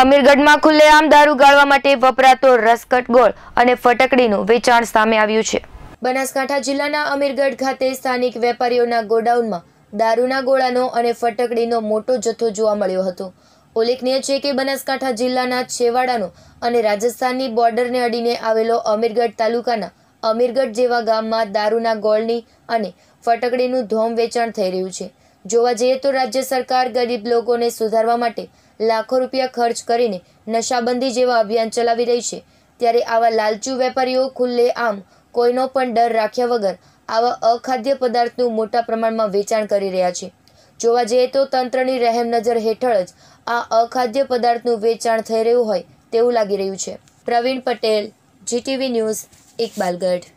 અમીરગઢમાં ખુલ્લેઆમ દારૂ ગાળવા માટે વપરાતો રસકટ ગોળ અને ફટકડીનું વેચાણ સામે આવ્યું છે. બનાસકાંઠા જિલ્લાના અમીરગઢ ખાતે સ્થાનિક વેપારીઓના ગોડાઉનમાં દારૂના ગોળાનો અને ફટકડીનો મોટો જથ્થો જોવા મળ્યો હતો. ઉલ્લેખનીય છે કે બનાસકાંઠા જિલ્લાના છેવાડાનો અને રાજસ્થાનની બોર્ડરને અડીને આવેલો અમીરગઢ તાલુકાના અમીરગઢ જેવા ગામમાં દારૂના ગોળની અને ફટકડીનું ધોમ વેચાણ થઈ રહ્યું છે. જોવા જઈએ તો રાજ્ય સરકાર ગરીબ લોકોને સુધારવા માટે લાખો રૂપિયા ખર્ચ કરીને નશાબંધી જેવા અભિયાન ચલાવી રહી છે. ત્યારે આવા લાલચુ વેપારીઓ ખુલ્લે આમ કોઈનો પણ ડર રાખ્યા વગર આવા અખાદ્ય પદાર્થનું મોટા પ્રમાણમાં વેચાણ કરી રહ્યા છે. જોવા જઈએ તો તંત્રની રહેમ નજર હેઠળ જ આ અખાદ્ય પદાર્થનું વેચાણ થઈ રહ્યું હોય તેવું લાગી રહ્યું છે. Praveen Patel, GTV news Iqbalgadh